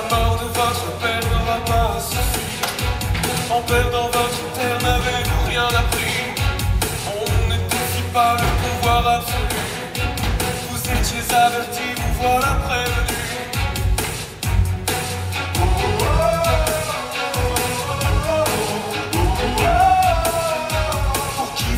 votre père n'aura pas suffi. En perdant votre terre, n'avez-vous rien appris? On défie pas le pouvoir absolu. Vous étiez avertis, vous voilà prévenus. Pour qui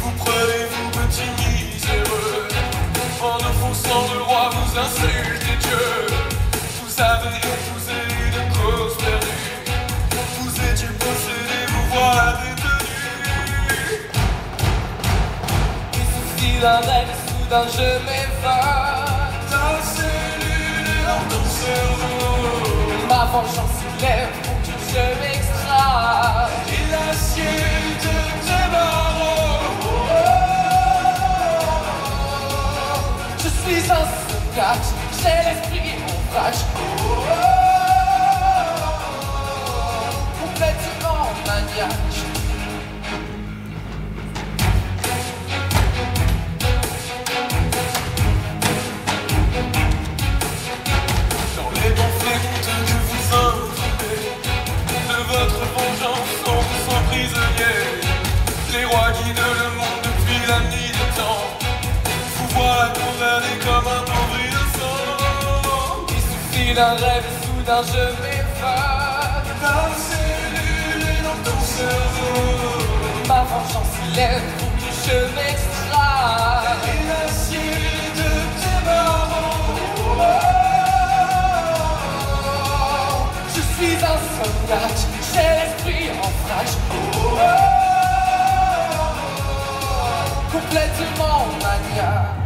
Soudain je m'évade. Ta cellule est dans ton cerveau. Ma vengeance s'élève pour que je. Et l'acier de tes barreaux. Je suis un soldat, j'ai l'esprit en rage. Complètement maniaque. Que vous De votre vengeance on vous sont prisonniers Les rois guident le monde depuis la nuit des temps Vous voilà condamnés comme un pauvre innocent Il suffit d'un rêve et soudain je m'évade. Ta cellule est dans ton cerveau Ma vengeance s'élève pour que je m'extrade. Suis j'ai l'esprit en rage. Complètement maniaque.